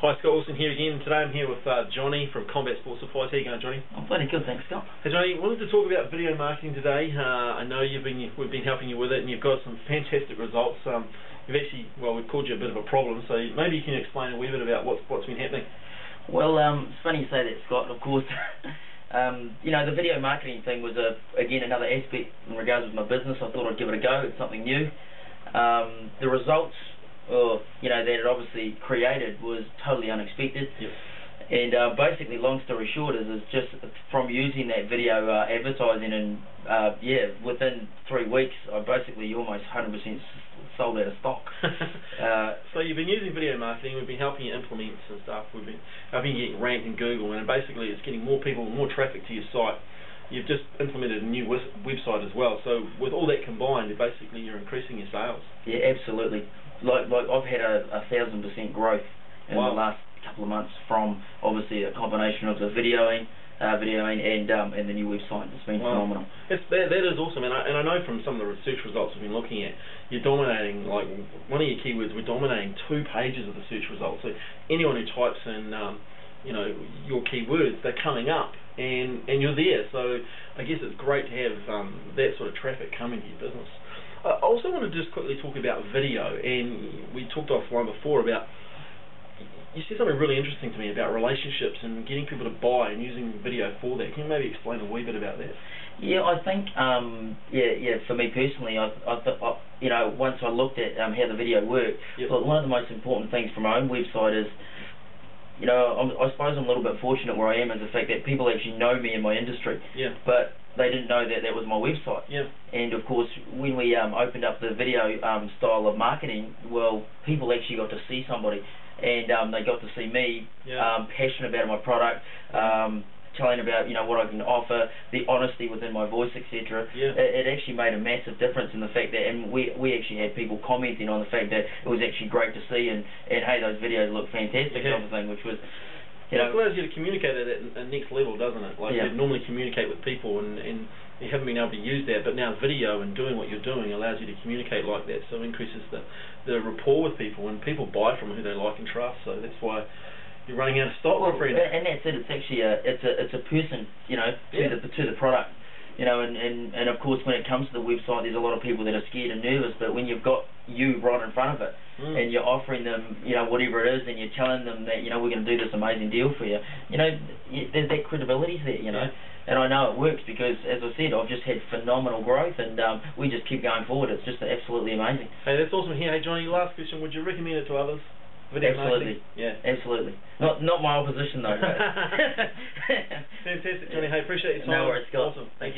Hi, Scott Wilson here again. Today I'm here with uh, Johnny from Combat Sports Supplies. How you going, Johnny? I'm bloody good, thanks, Scott. Hey, Johnny, wanted to talk about video marketing today. Uh, I know you've been we've been helping you with it, and you've got some fantastic results. Um, you've actually, well, we've called you a bit of a problem, so maybe you can explain a wee bit about what's what's been happening. Well, um, it's funny you say that, Scott. Of course, um, you know the video marketing thing was a again another aspect in regards with my business. I thought I'd give it a go. It's something new. Um, the results or you know that it obviously created was totally unexpected. Yep. And uh, basically, long story short, is is just from using that video uh, advertising and uh, yeah, within three weeks, I basically almost 100% sold out of stock. uh, so you've been using video marketing. We've been helping you implement some stuff. We've been helping you get ranked in Google, and basically, it's getting more people, more traffic to your site. You've just implemented a new website as well. So with all that combined, basically you're increasing your sales. Yeah, absolutely like like I've had a, a thousand percent growth in wow. the last couple of months from obviously a combination of the videoing, uh, videoing and um, and the new website. It's been wow. phenomenal. It's, that, that is awesome, and I, and I know from some of the research results we've been looking at, you're dominating like one of your keywords. We're dominating two pages of the search results. So anyone who types in um, you know your keywords, they're coming up, and and you're there. So I guess it's great to have um, that sort of traffic coming to your business. I also want to just quickly talk about video, and we talked offline before about you said something really interesting to me about relationships and getting people to buy and using video for that. Can you maybe explain a wee bit about that? Yeah, I think um, yeah, yeah. For me personally, I, I, I you know, once I looked at um, how the video worked, yep. one of the most important things from my own website is you know, I'm, I suppose I'm a little bit fortunate where I am is the fact that people actually know me in my industry. Yeah. But they didn't know that that was my website. Yeah. And of course, when we um, opened up the video um, style of marketing, well, people actually got to see somebody, and um, they got to see me yeah. um, passionate about my product. Um, telling about you know what I can offer, the honesty within my voice, etc. Yeah. It, it, actually made a massive difference in the fact that, and we we actually had people commenting on the fact that it was actually great to see, and and hey, those videos look fantastic, yeah. sort of thing, which was. You know, it allows you to communicate at a next level, doesn't it? Like yeah. you normally communicate with people, and, and you haven't been able to use that, but now video and doing what you're doing allows you to communicate like that, so it increases the the rapport with people, and people buy from who they like and trust. So that's why you're running out of stock, well, friend. And that's it. It's actually a it's a it's a person, you know, to yeah. the to the product. You know, and, and, and of course when it comes to the website there's a lot of people that are scared and nervous, but when you've got you right in front of it mm. and you're offering them, you know, whatever it is and you're telling them that, you know, we're gonna do this amazing deal for you, you know, there's that credibility there, you know. Yeah. And I know it works because, as I said, I've just had phenomenal growth, and um, we just keep going forward. It's just absolutely amazing. Hey, that's awesome. Here, hey Johnny, last question: Would you recommend it to others? Video absolutely. Yeah. Absolutely. Not not my opposition though. Fantastic, Johnny. Hey, appreciate your time. No worries, Scott. Awesome. Thank